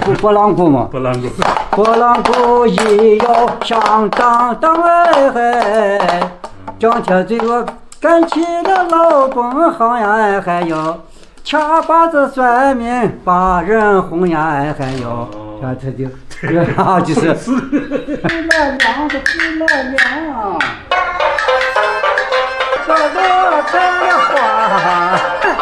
波波浪鼓嘛，波浪鼓。波浪鼓一摇响当当，哎嘿。张贴嘴我干起了老本行呀哎还要掐把子算命把人哄呀哎还要，这 这就啊就是，吃了粮的吃了粮，这个开了花。